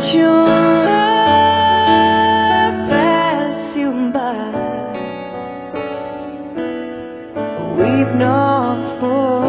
let your love you by. Weep not for.